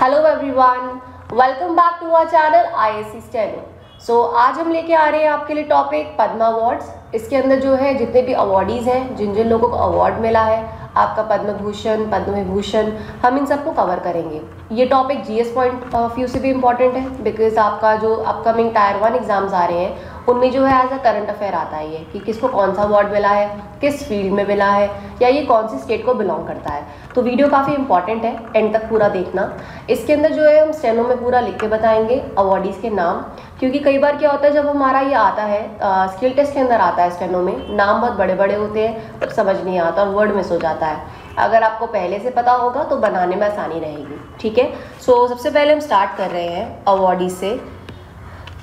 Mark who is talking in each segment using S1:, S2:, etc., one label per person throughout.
S1: Hello everyone welcome back to our channel ISC steno so आज हम लेके आ रहे हैं आपके लिए टॉपिक पद्मा अवार्ड्स इसके अंदर जो है, जितने भी अवार्डीज़ हैं जिन जिन लोगों को अवार्ड मिला है, आपका पद्म भूषण पद्म विभूषण हम इन सबको कवर करेंगे। ये topic GS point of view से भी इंपॉर्टेंट है बिकॉज़ आपका जो अपकमिंग टायर वन एग्ज़ाम्स आ रहे हैं उनमें जो है एज अ करंट अफेयर आता है ये कि किसको कौन सा अवार्ड मिला है किस फ़ील्ड में मिला है या ये कौन सी स्टेट को बिलोंग करता है। तो वीडियो काफ़ी इंपॉर्टेंट है एंड तक पूरा देखना। इसके अंदर जो है हम स्टेनो में पूरा लिख के बताएँगे अवार्डीज़ के नाम क्योंकि कई बार क्या होता है जब हमारा ये आता है स्किल टेस्ट के अंदर आता है स्टेनो में नाम बहुत बड़े बड़े होते हैं पर समझ नहीं आता और वर्ड मिस हो जाता है। अगर आपको पहले से पता होगा तो बनाने में आसानी रहेगी ठीक है? सो so, सबसे पहले हम स्टार्ट कर रहे हैं अवार्डी से।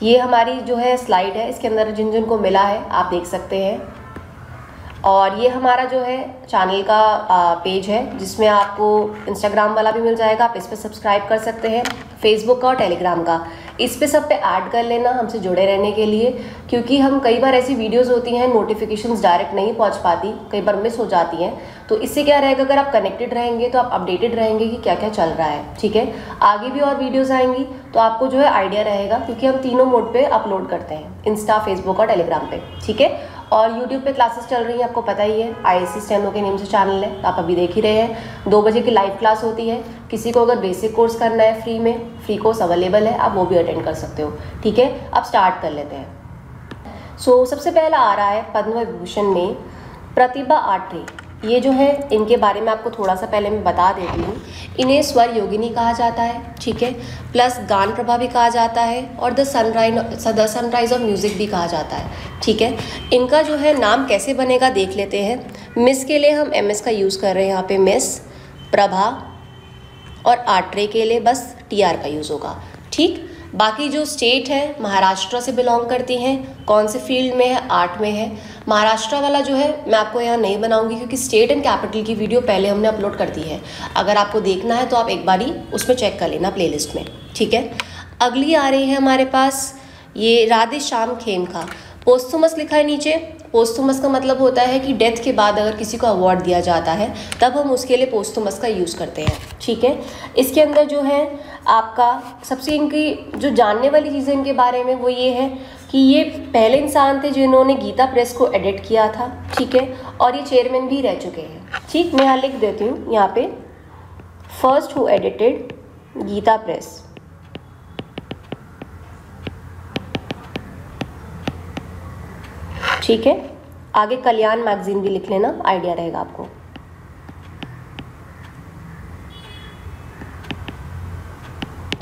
S1: ये हमारी जो है स्लाइड है, इसके अंदर जिन जिन को मिला है, आप देख सकते हैं। और ये हमारा जो है चैनल का पेज है, जिसमें आपको इंस्टाग्राम वाला भी मिल जाएगा, आप इस पर सब्सक्राइब कर सकते हैं फेसबुक का और टेलीग्राम का। इस पे सब पे ऐड कर लेना हमसे जुड़े रहने के लिए, क्योंकि हम कई बार ऐसी वीडियोस होती हैं नोटिफिकेशंस डायरेक्ट नहीं पहुँच पाती, कई बार मिस हो जाती हैं। तो इससे क्या रहेगा, अगर आप कनेक्टेड रहेंगे तो आप अपडेटेड रहेंगे कि क्या क्या चल रहा है, ठीक है? आगे भी और वीडियोज़ आएँगी तो आपको जो है आइडिया रहेगा, क्योंकि हम तीनों मोड पर अपलोड करते हैं इंस्टा फेसबुक और टेलीग्राम पर ठीक है? और यूट्यूब पे क्लासेस चल रही हैं आपको पता ही है। आई एस स्टेनो के नेम से चैनल है तो आप अभी देख ही रहे हैं। दो बजे की लाइव क्लास होती है। किसी को अगर बेसिक कोर्स करना है फ्री में फ्री कोर्स अवेलेबल है आप वो भी अटेंड कर सकते हो। ठीक है? अब स्टार्ट कर लेते हैं। सो so, सबसे पहला आ रहा है पद्म विभूषण में प्रतिभा आठे। ये जो है, इनके बारे में आपको थोड़ा सा पहले मैं बता देती हूँ। इन्हें स्वर योगिनी कहा जाता है, ठीक है? प्लस गान प्रभा भी कहा जाता है और the sunrise the sunrise of music भी कहा जाता है, ठीक है? इनका जो है नाम कैसे बनेगा देख लेते हैं। मिस के लिए हम एमएस का यूज़ कर रहे हैं यहाँ पे, मिस, प्रभा और आट्रे के लिए बस टीआर का यूज़ होगा, ठीक? बाकी जो स्टेट है, महाराष्ट्र से बिलोंग करती हैं, कौन से फ़ील्ड में है? आर्ट में है। महाराष्ट्र वाला जो है, मैं आपको यहाँ नहीं बनाऊँगी क्योंकि स्टेट एंड कैपिटल की वीडियो पहले हमने अपलोड कर दी है। अगर आपको देखना है तो आप एक बार ही उसमें चेक कर लेना प्लेलिस्ट में, ठीक है? अगली आ रही है हमारे पास ये राधे श्याम खेम का। पोस्तुमस लिखा है नीचे। पोस्तुमस का मतलब होता है कि डेथ के बाद अगर किसी को अवार्ड दिया जाता है, तब हम उसके लिए पोस्तुमस का यूज़ करते हैं, ठीक है? इसके अंदर जो है, आपका सबसे इनकी जो जानने वाली चीज़ें इनके बारे में वो ये है कि ये पहले इंसान थे जिन्होंने गीता प्रेस को एडिट किया था, ठीक है? और ये चेयरमैन भी रह चुके हैं। ठीक, मैं यहाँ लिख देती हूँ, यहाँ पे first who edited Gita Press. ठीक है? आगे कल्याण मैगजीन भी लिख लेना आइडिया रहेगा आपको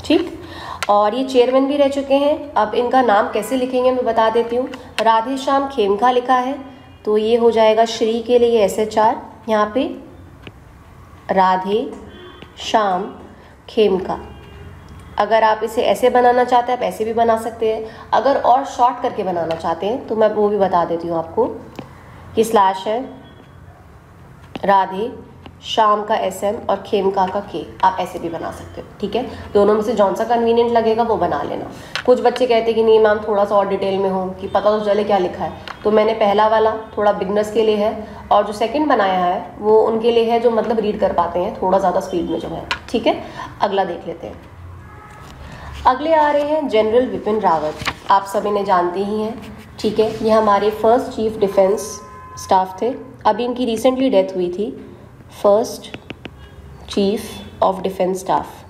S1: ठीक और ये चेयरमैन भी रह चुके हैं। अब इनका नाम कैसे लिखेंगे मैं बता देती हूँ। राधे श्याम खेमका लिखा है तो ये हो जाएगा श्री के लिए एस एच आर यहाँ पे राधे श्याम खेमका। अगर आप इसे ऐसे बनाना चाहते हैं, आप ऐसे भी बना सकते हैं। अगर और शॉर्ट करके बनाना चाहते हैं तो मैं वो भी बता देती हूँ आपको। कि स्लैश है, राधे शाम का एस एम और खेमका का के आप ऐसे भी बना सकते हो, ठीक है? दोनों में से जौन सा कन्वीनियंट लगेगा, वो बना लेना। कुछ बच्चे कहते हैं कि नहीं, मैम, थोड़ा सा और डिटेल में हो, कि पता तो चले क्या लिखा है। तो मैंने पहला वाला, थोड़ा बिगनर्स के लिए है, और जो सेकंड बनाया है, वो उनके लिए है जो मतलब रीड कर पाते हैं, थोड़ा ज़्यादा स्पीड में जो है, ठीक है? अगला देख लेते हैं। अगले आ रहे हैं जनरल विपिन रावत। आप सभी ने जानते ही हैं, ठीक है? ये हमारे फ़र्स्ट चीफ डिफेंस स्टाफ थे। अभी इनकी रिसेंटली डेथ हुई थी। First chief of defence staff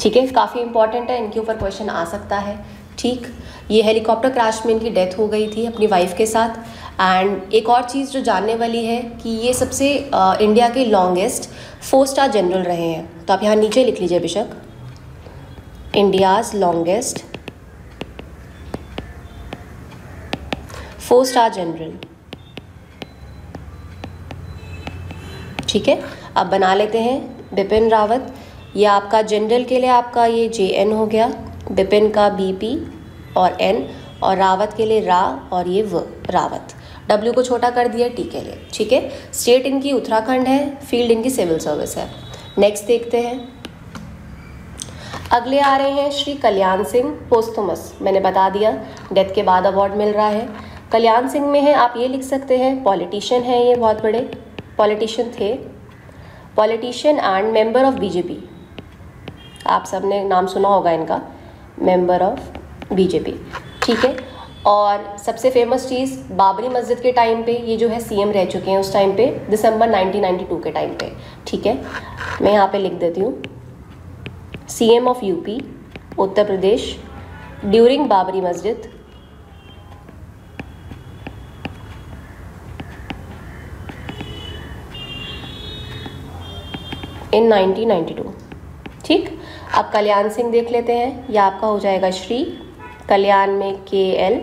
S1: ठीक है? काफ़ी इंपॉर्टेंट है इनके ऊपर क्वेश्चन आ सकता है। ठीक? ये हेलीकॉप्टर क्रैश में इनकी डेथ हो गई थी अपनी वाइफ के साथ। एंड एक और चीज़ जो जानने वाली है कि ये सबसे आ, इंडिया के लॉन्गेस्ट फोर स्टार जनरल रहे हैं। तो आप यहाँ नीचे लिख लीजिए बेशक India's longest four star general ठीक है? अब बना लेते हैं, बिपिन रावत। ये आपका जनरल के लिए आपका ये जे एन हो गया। बिपिन का बी पी और एन और रावत के लिए रा और ये व, रावत। डब्ल्यू को छोटा कर दिया टी के लिए, ठीक है? स्टेट इनकी उत्तराखंड है फ़ील्ड इनकी सिविल सर्विस है। नेक्स्ट देखते हैं। अगले आ रहे हैं श्री कल्याण सिंह पोस्तुमस। मैंने बता दिया डेथ के बाद अवार्ड मिल रहा है। कल्याण सिंह में है, आप ये लिख सकते हैं पॉलिटिशियन हैं ये बहुत बड़े। पॉलिटिशियन थे। Politician and member of BJP आप सबने नाम सुना होगा इनका, मेंबर ऑफ़ बीजेपी ठीक है? और सबसे फ़ेमस चीज़ बाबरी मस्जिद के टाइम पे, ये जो है सीएम रह चुके हैं उस टाइम पे दिसंबर 1992 के टाइम पे। ठीक है? मैं यहाँ पे लिख देती हूँ। CM of UP Uttar Pradesh during Babri Masjid in 1992 ठीक? अब कल्याण सिंह देख लेते हैं। यह आपका हो जाएगा श्री कल्याण में के एल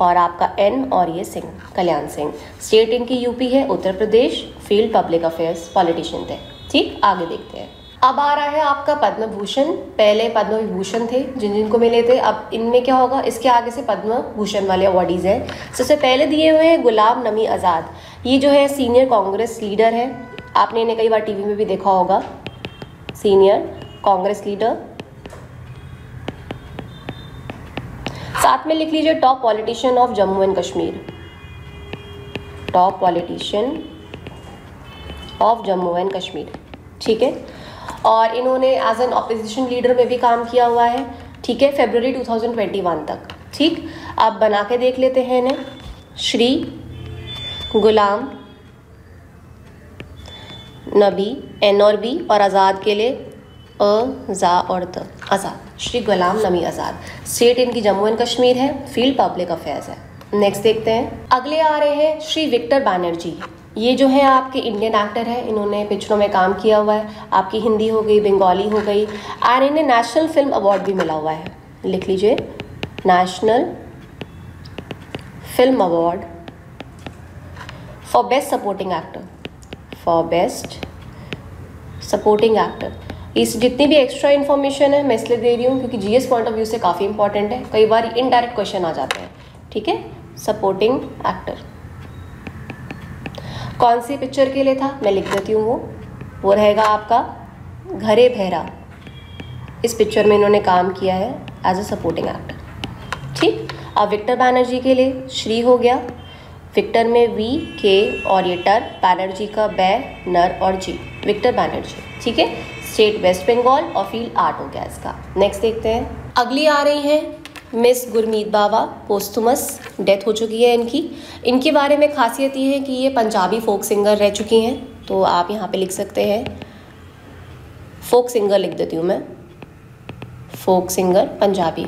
S1: और आपका एन और ये सिंह, कल्याण सिंह। स्टेट इनकी यूपी है, Uttar Pradesh field public affairs politician थे। ठीक? आगे देखते हैं। अब आ रहा है आपका पद्म भूषण पहले पद्म विभूषण थे, जिन जिनको मिले थे। अब इनमें क्या होगा? इसके आगे से पद्म भूषण वाले अवार्डीज़ हैं। सबसे पहले दिए हुए हैं गुलाम नबी आज़ाद। ये जो है सीनियर कांग्रेस लीडर है। आपने इन्हें कई बार टीवी में भी देखा होगा। Senior Congress leader. साथ में लिख लीजिए top politician of Jammu and Kashmir. Top politician of Jammu and Kashmir. ठीक है? और इन्होंने एज एन ऑपोजिशन लीडर में भी काम किया हुआ है। ठीक है? फेबररी 2021 तक। ठीक? आप बना के देख लेते हैं इन्हें। श्री गुलाम नबी, एन और बी और आज़ाद के लिए अ, ज़ा और त, आज़ाद। श्री गुलाम नबी आज़ाद। स्टेट इनकी जम्मू एंड कश्मीर है फ़ील्ड पब्लिक अफेयर्स है। नेक्स्ट देखते हैं। अगले आ रहे हैं श्री विक्टर बैनर्जी। ये जो है आपके इंडियन एक्टर है, इन्होंने पिक्चरों में काम किया हुआ है। आपकी हिंदी हो गई, बंगाली हो गई और इन्हें नेशनल फ़िल्म अवार्ड भी मिला हुआ है। लिख लीजिए। National film award for best supporting actor for best supporting actor इस जितनी भी एक्स्ट्रा इन्फॉर्मेशन है, मैं इसलिए दे रही हूँ क्योंकि जीएस पॉइंट ऑफ़ व्यू से काफ़ी इंपॉर्टेंट है। कई बार इनडायरेक्ट क्वेश्चन आ जाते हैं, ठीक है? सपोर्टिंग एक्टर कौन सी पिक्चर के लिए था? मैं लिख देती हूँ वो। वो रहेगा आपका घरे भैरा इस पिक्चर में इन्होंने काम किया है एज अ सपोर्टिंग एक्टर ठीक? अब विक्टर बैनर्जी के लिए श्री हो गया। विक्टर में वी, के और ये टर बैनर्जी का बै, नर और जी। विक्टर बैनर्जी, ठीक है? स्टेट वेस्ट बंगाल और फ़ील्ड आर्ट हो गया इसका। नेक्स्ट देखते हैं। अगली आ रही हैं miss Gurmeet Baba posthumous, death हो चुकी है इनकी। इनके बारे में खासियत ये है कि ये पंजाबी फोक सिंगर रह चुकी हैं तो आप यहाँ पे लिख सकते हैं। फोक सिंगर लिख देती हूँ मैं। Folk singer Punjabi.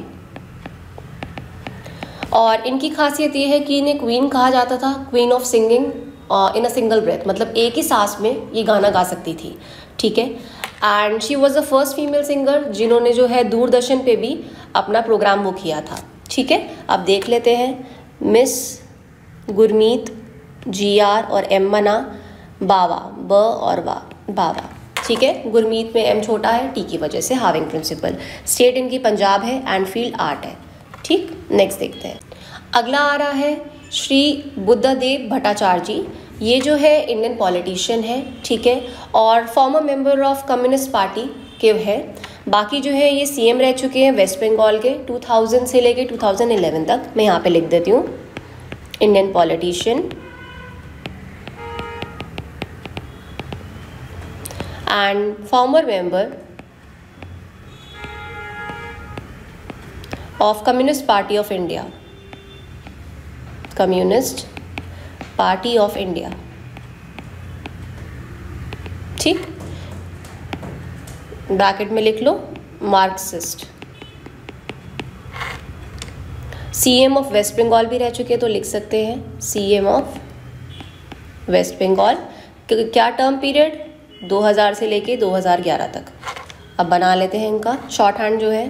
S1: और इनकी खासियत ये है कि इन्हें क्वीन कहा जाता था queen of singing in a single breath मतलब एक ही सांस में ये गाना गा सकती थी, ठीक है? And she was the first female singer जिन्होंने जो है दूरदर्शन पे भी अपना प्रोग्राम वो किया था, ठीक है? अब देख लेते हैं मिस गुरमीत जी आर और एम मना बावा ब और वा बावा ठीक है? गुरमीत में एम छोटा है टी की वजह से हाविंग प्रिंसिपल स्टेट इनकी पंजाब है एंड फ़ील्ड आर्ट है, ठीक? नेक्स्ट देखते हैं। अगला आ रहा है श्री बुद्धदेव भट्टाचार्य जी ये जो है इंडियन पॉलिटिशियन है, ठीक है, और former member of communist party के है। बाकी जो है ये सीएम रह चुके हैं वेस्ट बंगाल के 2000 से लेके 2011 तक। मैं यहाँ पे लिख देती हूँ। Indian politician and former member of communist party of India communist party of India. ठीक? ब्रैकेट में लिख लो, Marxist. CM of West Bengal भी रह चुके हैं तो लिख सकते हैं सीएम ऑफ़ वेस्ट बंगाल क्या टर्म पीरियड 2000 से लेके 2011 तक। अब बना लेते हैं इनका। शॉर्ट हैंड जो है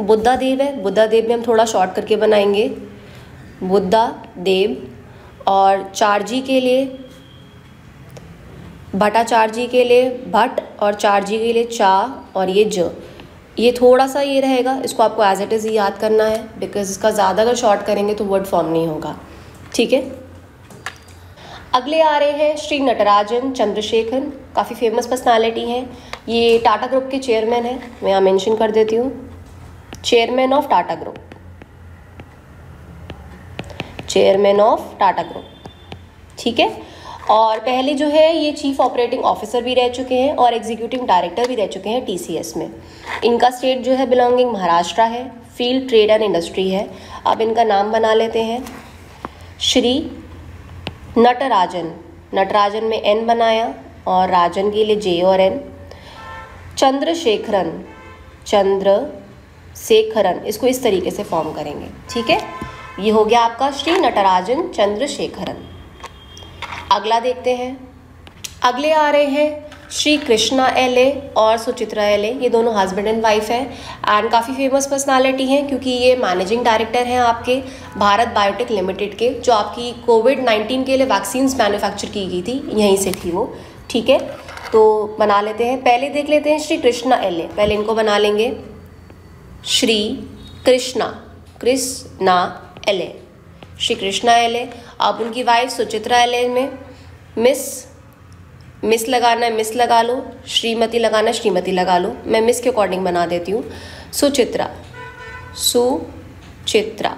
S1: बुद्धा देव है। बुद्धा देव में हम थोड़ा शॉर्ट करके बनाएँगे। बुद्धा, देव और चारजी के लिए भट्टाचार्य के लिए भट्ट और चारजी के लिए चा और ये ज। ये थोड़ा सा ये रहेगा, इसको आपको एज इट इज़ ही याद करना है बिकॉज़ इसका ज़्यादा अगर शॉर्ट करेंगे तो वर्ड फॉर्म नहीं होगा। ठीक है? अगले आ रहे हैं श्री नटराजन चंद्रशेखर काफ़ी फ़ेमस पर्सनालिटी हैं। ये टाटा ग्रुप के चेयरमैन हैं, मैं यहाँ मेंशन कर देती हूँ। Chairman of Tata group chairman of Tata group. ठीक है? और पहले जो है, ये चीफ ऑपरेटिंग ऑफिसर भी रह चुके हैं और एग्जीक्यूटिव डायरेक्टर भी रह चुके हैं टीसीएस में। इनका स्टेट जो है, बिलोंगिंग महाराष्ट्र है। फ़ील्ड ट्रेड एंड इंडस्ट्री है। अब इनका नाम बना लेते हैं। श्री नटराजन। नटराजन में एन बनाया और राजन के लिए जे और एन चंद्रशेखरन। चंद्र शेखरन इसको इस तरीके से फॉर्म करेंगे। ठीक है? ये हो गया आपका श्री नटराजन चंद्रशेखरन। अगला देखते हैं। अगले आ रहे हैं श्री कृष्णा एल और सुचित्रा एल ये दोनों हस्बैंड एंड वाइफ हैं एंड काफ़ी फ़ेमस पर्सनालिटी हैं क्योंकि ये मैनेजिंग डायरेक्टर हैं आपके भारत बायोटेक लिमिटेड के, जो आपकी कोविड नाइन्टीन के लिए वैक्सीन्स मैन्युफैक्चर की गई थी। यहीं से थी वो। ठीक है? तो बना लेते हैं। पहले देख लेते हैं श्री कृष्णा एल पहले इनको बना लेंगे। श्री कृष्णा। कृष्णा। एल श्री कृष्णा एल अब उनकी वाइफ सुचित्रा एल में मिस मिस लगाना है मिस लगा लो, श्रीमती लगाना श्रीमती लगा लो। मैं मिस के अकॉर्डिंग बना देती हूँ। सुचित्रा सुचित्रा।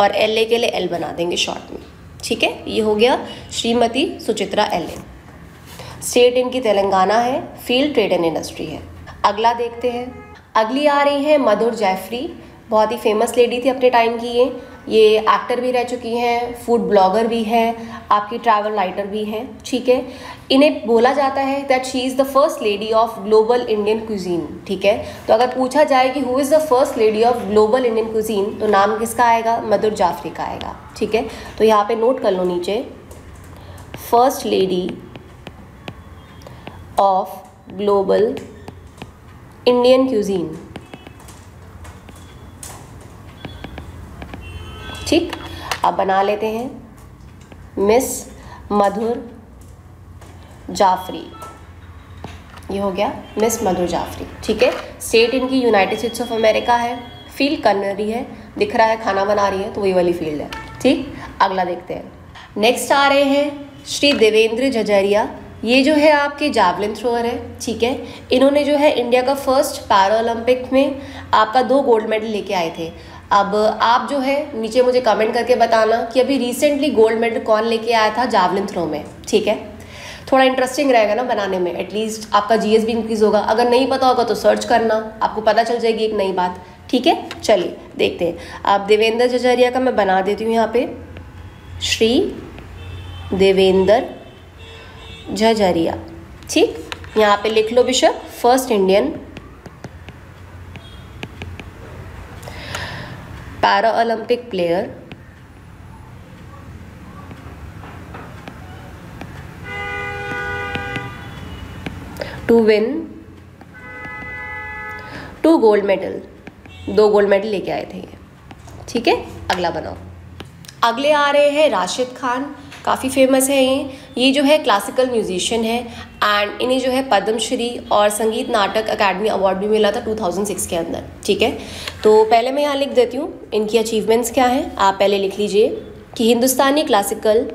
S1: और एल ए के लिए एल बना देंगे शॉर्ट में। ठीक है? ये हो गया Shrimati Suchitra L A state इनकी तेलंगाना है फ़ील्ड ट्रेड एंड इंडस्ट्री है। अगला देखते हैं। अगली आ रही है मधुर जैफरी। बहुत ही फ़ेमस लेडी थी अपने टाइम की ये। ये एक्टर भी रह चुकी हैं फ़ूड ब्लॉगर भी हैं, आपकी ट्रैवल राइटर भी हैं, ठीक है? इन्हें बोला जाता है that she is the first lady of global Indian cuisine ठीक है? तो अगर पूछा जाए कि who is the first lady of global Indian cuisine तो नाम किसका आएगा? मधुर जाफरी का आएगा, ठीक है? तो यहाँ पे नोट कर लो नीचे। First lady of global Indian cuisine ठीक, अब बना लेते हैं। मिस मधुर जाफरी। ये हो गया मिस मधुर जाफरी, ठीक है? स्टेट इनकी यूनाइटेड स्टेट्स ऑफ़ अमेरिका है फ़ील्ड कर रही है, दिख रहा है, खाना बना रही है तो वही वाली फ़ील्ड है, ठीक? अगला देखते हैं। नेक्स्ट आ रहे हैं श्री देवेंद्र जजरिया। ये जो है आपके जावलिन थ्रोअर है, ठीक है? इन्होंने जो है इंडिया का फ़र्स्ट पैरा ओलंपिक में आपका दो गोल्ड मेडल लेके आए थे। अब आप जो है, नीचे मुझे कमेंट करके बताना कि अभी रिसेंटली गोल्ड मेडल कौन लेके आया था जावलिन थ्रो में, ठीक है? थोड़ा इंटरेस्टिंग रहेगा ना बनाने में एटलीस्ट आपका जीएस भी इंक्रीज होगा। अगर नहीं पता होगा तो सर्च करना, आपको पता चल जाएगी एक नई बात, ठीक है? चलिए, देखते हैं। अब देवेंद्र जजरिया का मैं बना देती हूँ यहाँ पे। श्री देवेंद्र जजरिया, ठीक? यहाँ पे लिख लो bishop first Indian para Olympic player to win two gold medal, दो गोल्ड मेडल लेके आए थे ये। ठीक है, अगला बनाओ। अगले आ रहे हैं राशिद खान, काफ़ी फ़ेमस है ये। ये जो है क्लासिकल म्यूजिशियन है। एंड इन्हें जो है पद्मश्री और संगीत नाटक अकेडमी अवार्ड भी मिला था 2006 के अंदर, ठीक है? तो पहले मैं यहाँ लिख देती हूँ, इनकी अचीवमेंट्स क्या हैं? आप पहले लिख लीजिए कि Hindustani classical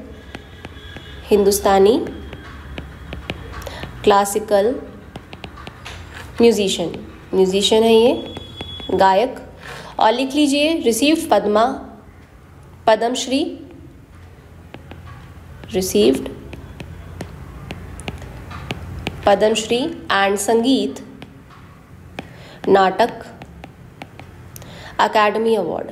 S1: Hindustani classical musician musician है ये, गायक, और लिख लीजिए received Padma, Padmashri received Padmashri and Sangeet, Natak academy award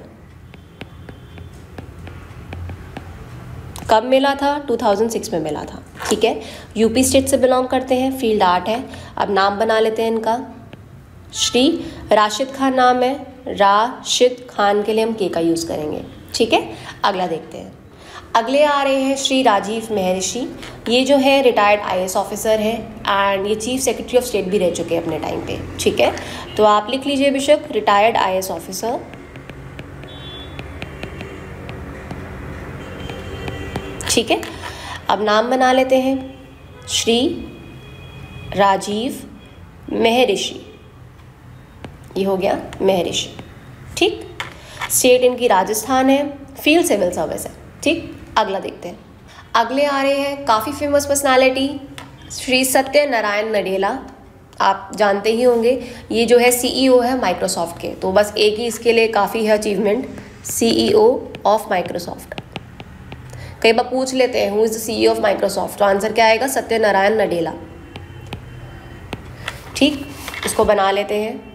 S1: कब मिला था? 2006 में मिला था। ठीक है? यूपी स्टेट से बिलोंग करते हैं फ़ील्ड आर्ट है। अब नाम बना लेते हैं इनका। श्री राशिद खान नाम है। राशिद खान के लिए हम के का यूज़ करेंगे। ठीक है? अगला देखते हैं। अगले आ रहे हैं श्री राजीव महर्षि। ये जो है रिटायर्ड आईएएस ऑफिसर है एंड ये चीफ सेक्रेटरी ऑफ़ स्टेट भी रह चुके हैं अपने टाइम पे। ठीक है? तो आप लिख लीजिए बिशप रिटायर्ड आईएएस ऑफिसर ठीक है? अब नाम बना लेते हैं। श्री राजीव महर्षि। ये हो गया महर्षि। ठीक? स्टेट इनकी राजस्थान है। फ़ील्ड सिविल सर्विस है। ठीक? अगला देखते हैं। अगले आ रहे हैं काफ़ी फ़ेमस पर्सनालिटी श्री सत्य नारायण नडेला। आप जानते ही होंगे, ये जो है सीईओ है माइक्रोसॉफ्ट के। तो बस एक ही इसके लिए काफ़ी है अचीवमेंट सीईओ ऑफ़ माइक्रोसॉफ्ट कई बार पूछ लेते हैं who is the C of Microsoft तो आंसर क्या आएगा? सत्यनारायण नडेला। ठीक, इसको बना लेते हैं।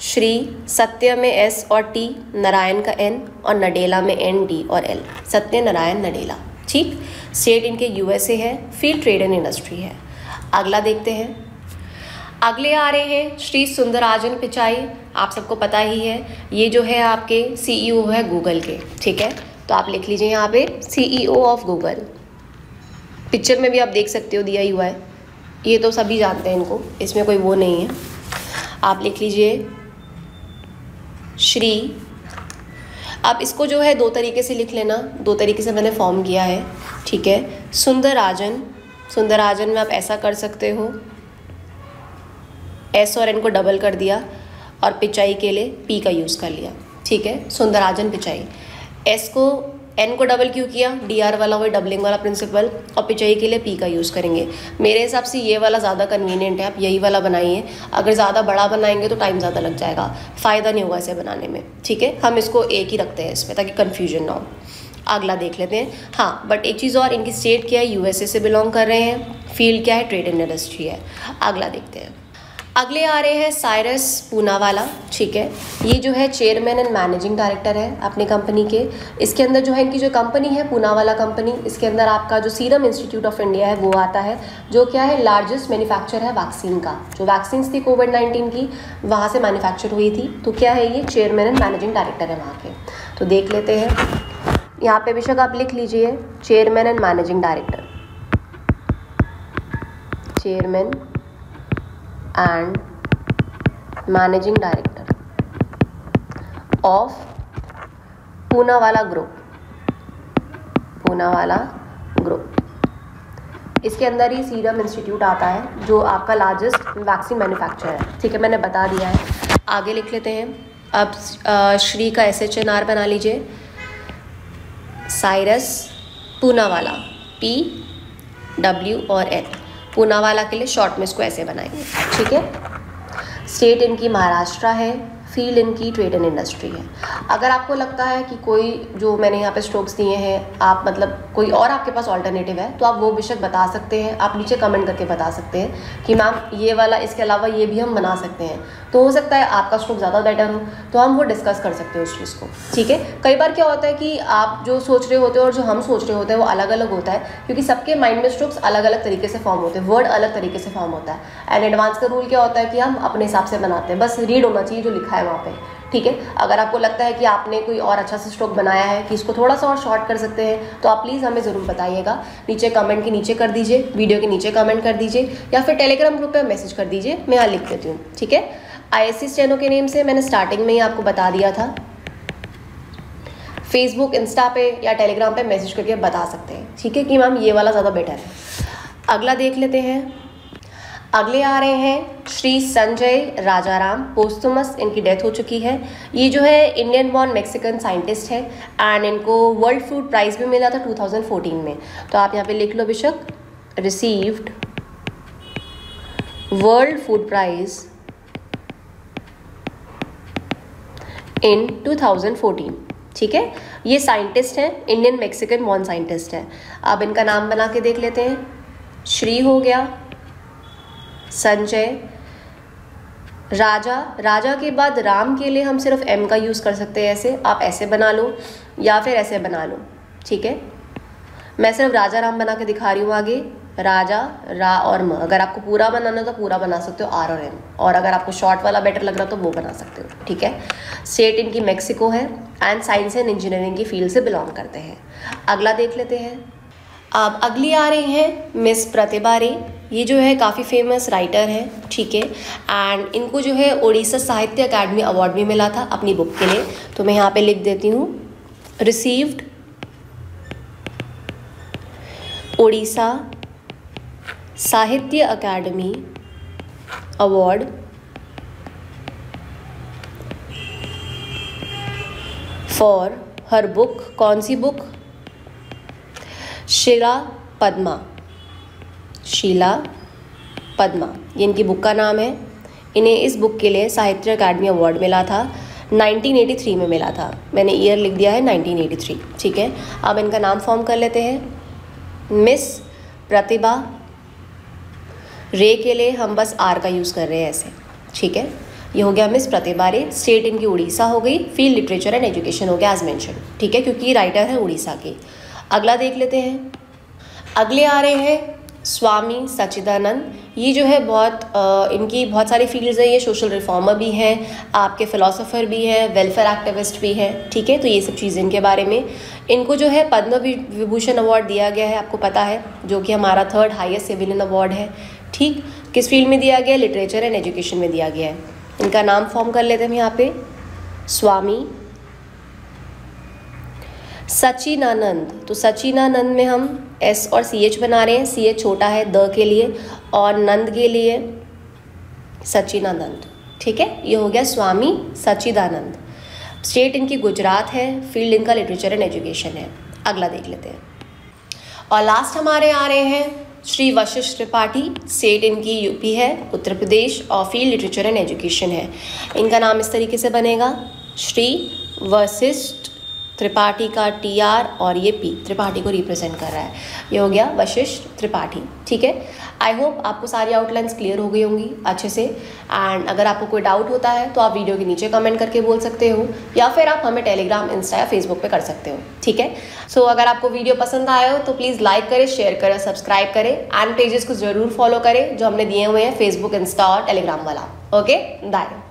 S1: श्री सत्य में एस और टी, नारायण का एन और नडेला में एन, डी और एल। सत्य, नारायण, नडेला। ठीक? स्टेट इनके यूएसए है, फ़ील्ड ट्रेड एंड इंडस्ट्री है। अगला देखते हैं। अगले आ रहे हैं श्री सुंदराजन पिचाई। आप सबको पता ही है, ये जो है आपके सीईओ है गूगल के। ठीक है? तो आप लिख लीजिए यहाँ पे सीईओ ऑफ़ गूगल पिक्चर में भी आप देख सकते हो दिया हुआ है। ये तो सभी जानते हैं इनको, इसमें कोई वो नहीं है। आप लिख लीजिए श्री। आप इसको जो है दो तरीके से लिख लेना। दो तरीके से मैंने फॉर्म किया है, ठीक है? सुंदराजन सुंदराजन में आप ऐसा कर सकते हो। एस और एन को डबल कर दिया और पिचाई के लिए पी का यूज़ कर लिया, ठीक है? सुंदर सुंदराजन पिचाई। एस को एन को डबल क्यों किया? डी आर वाला वही डबलिंग वाला प्रिंसिपल और पिचाई के लिए पी का यूज़ करेंगे। मेरे हिसाब से ये वाला ज़्यादा कन्वीनियंट है, आप यही वाला बनाइए। अगर ज़्यादा बड़ा बनाएँगे तो टाइम ज़्यादा लग जाएगा। फ़ायदा नहीं होगा इसे बनाने में, ठीक है? हम इसको एक ही रखते हैं इसमें ताकि कन्फ्यूज़न ना हो। अगला देख लेते हैं। हाँ बट एक चीज़ और, इनकी स्टेट क्या है? यूएसए से बिलोंग कर रहे हैं। फ़ील्ड क्या है? ट्रेड एंड इंडस्ट्री है। अगला देखते हैं। अगले आ रहे हैं साइरस पूनावाला, ठीक है? ये जो है चेयरमैन एंड मैनेजिंग डायरेक्टर है अपनी कंपनी के। इसके अंदर जो है इनकी जो कंपनी है, पूनावाला कंपनी इसके अंदर आपका जो सीरम इंस्टीट्यूट ऑफ़ इंडिया है, वो आता है, जो क्या है लार्जेस्ट मैन्युफैक्चर है वैक्सीन का। जो वैक्सीन थी कोविड नाइन्टीन की, वहाँ से मैन्युफैक्चर हुई थी। तो क्या है ये चेयरमैन एंड मैनेजिंग डायरेक्टर है वहाँ के। तो देख लेते हैं। यहाँ पे बेशक आप लिख लीजिए chairman and managing director chairman and managing director of Poonawalla group Poonawalla group इसके अंदर ही सीरम इंस्टीट्यूट आता है, जो आपका लार्जेस्ट वैक्सीन मैन्युफैक्चर है। ठीक है, मैंने बता दिया है। आगे लिख लेते हैं। अब श्री का एस एच एन आर बना लीजिए। साइरस पूनावाला पी डब्ल्यू और एल पूनावाला के लिए शॉर्ट में इसको ऐसे बनाएँगे। ठीक है? स्टेट इनकी महाराष्ट्र है। फ़ील्ड इनकी ट्रेड एंड इंडस्ट्री है। अगर आपको लगता है कि कोई जो मैंने यहाँ पे स्ट्रोक्स दिए हैं, आप मतलब कोई और आपके पास ऑल्टरनेटिव है तो आप वो बेशक बता सकते हैं, आप नीचे कमेंट करके बता सकते हैं कि मैम ये वाला, इसके अलावा ये भी हम बना सकते हैं। तो हो सकता है आपका स्ट्रोक ज़्यादा बेटर हो तो हम वो डिस्कस कर सकते हैं उस चीज़ को। ठीक है? कई बार क्या होता है कि आप जो सोच रहे होते हैं और जो हम सोच रहे होते हैं, वो अलग अलग होता है, क्योंकि सबके माइंड में स्ट्रोक्स अलग अलग तरीके से फॉर्म होते हैं वर्ड अलग तरीके से फॉर्म होता है। एंड एडवांस का रूल क्या होता है कि हम अपने हिसाब से बनाते हैं। बस रीड होना चाहिए जो लिखा है वहाँ पर ठीक है? अगर आपको लगता है कि आपने कोई और अच्छा सा स्ट्रोक बनाया है, कि इसको थोड़ा सा और शॉर्ट कर सकते हैं तो आप प्लीज़ हमें ज़रूर बताइएगा। नीचे कमेंट के नीचे कर दीजिए वीडियो के नीचे कमेंट कर दीजिए, या फिर टेलीग्राम ग्रुप पर मैसेज कर दीजिए, मैं यहाँ लिख देती हूँ। ठीक है? आई एस चैनल के नेम से मैंने स्टार्टिंग में ही आपको बता दिया था। फेसबुक इंस्टा पे या टेलीग्राम पे मैसेज करके बता सकते हैं। ठीक है कि मैम ये वाला ज़्यादा बेटर है। अगला देख लेते हैं। अगले आ रहे हैं श्री संजय राजाराम। पोस्टमस इनकी डेथ हो चुकी है। ये जो है इंडियन बॉर्न मेक्सिकन साइंटिस्ट है एंड इनको वर्ल्ड फ़ूड प्राइज़ भी मिला था 2014 में। तो आप यहाँ पे लिख लो बेशक received world food prize in 2014 ठीक है? ये साइंटिस्ट हैं इंडियन मेक्सिकन बॉर्न साइंटिस्ट हैं। अब इनका नाम बना के देख लेते हैं। श्री हो गया। संजय, राजा। राजा के बाद राम के लिए हम सिर्फ़ एम का यूज़ कर सकते हैं ऐसे। आप ऐसे बना लो या फिर ऐसे बना लो। ठीक है? मैं सिर्फ़ राजा राम बना के दिखा रही हूँ आगे। राजा, रा और म। अगर आपको पूरा बनाना तो पूरा बना सकते हो आर और एम और अगर आपको शॉर्ट वाला बेटर लग रहा तो वो बना सकते हो। ठीक है? स्टेट इनकी मेक्सिको है एंड साइंस एंड इंजीनियरिंग की फ़ील्ड से बिलोंग करते हैं। अगला देख लेते हैं। अब अगली आ रही हैं मिस प्रतिभा रे ये जो है काफ़ी फ़ेमस राइटर है, ठीक है? एंड इनको जो है उड़ीसा साहित्य अकादमी अवार्ड भी मिला था अपनी बुक के लिए। तो मैं यहाँ पे लिख देती हूँ। Received Orissa Sahitya Akademi award for her book कौन सी बुक शिला पद्मा शीला, पद्मा ये इनकी बुक का नाम है। इन्हें इस बुक के लिए साहित्य अकादमी अवार्ड मिला था। 1983 में मिला था। मैंने ईयर लिख दिया है 1983 ठीक है? अब इनका नाम फॉर्म कर लेते हैं। मिस प्रतिभा रे के लिए हम बस आर का यूज़ कर रहे हैं ऐसे। ठीक है? ये हो गया मिस प्रतिभा रे। स्टेट इनकी उड़ीसा हो गई। फ़ील्ड लिटरेचर एंड एजुकेशन हो गया एज मैंशन ठीक है? क्योंकि राइटर है उड़ीसा के। अगला देख लेते हैं। अगले आ रहे हैं स्वामी सचिदानंद ये जो है बहुत आ, इनकी बहुत सारी फील्ड्स हैं ये सोशल रिफॉर्मर भी हैं आपके फ़िलासफ़र भी हैं वेलफेयर एक्टिविस्ट भी हैं ठीक है? तो ये सब चीज़ें इनके बारे में। इनको जो है पद्म विभूषण अवार्ड दिया गया है आपको पता है जो कि हमारा थर्ड हाईएस्ट सिविलियन अवार्ड है ठीक? किस फ़ील्ड में दिया गया? लिटरेचर एंड एजुकेशन में दिया गया है। इनका नाम फॉर्म कर लेते हैं यहाँ पे। स्वामी सचिनानंद तो सचिनानंद में हम एस और सी एच बना रहे हैं। सी एच छोटा है द के लिए और नंद के लिए सचिनानंद ठीक है? ये हो गया स्वामी सचिदानंद स्टेट इनकी गुजरात है, फ़ील्ड इनका लिटरेचर एंड एजुकेशन है। अगला देख लेते हैं। और लास्ट हमारे आ रहे हैं श्री वशिष्ठ त्रिपाठी। स्टेट इनकी यूपी है, उत्तर प्रदेश और फ़ील्ड लिटरेचर एंड एजुकेशन है। इनका नाम इस तरीके से बनेगा। श्री वशिष्ठ त्रिपाठी का टी आर और ये पी त्रिपाठी को रिप्रेजेंट कर रहा है। ये हो गया वशिष्ठ त्रिपाठी ठीक है? आई होप आपको सारी आउटलाइंस क्लियर हो गई होंगी अच्छे से। एंड अगर आपको कोई डाउट होता है तो आप वीडियो के नीचे कमेंट करके बोल सकते हो या फिर आप हमें टेलीग्राम इंस्टा या फेसबुक पे कर सकते हो ठीक है? सो so, अगर आपको वीडियो पसंद आया हो तो प्लीज़ लाइक करें शेयर करें सब्सक्राइब करें एंड पेजेस को ज़रूर फॉलो करें जो हमने दिए हुए हैं फेसबुक इंस्टा और टेलीग्राम वाला ओके बाय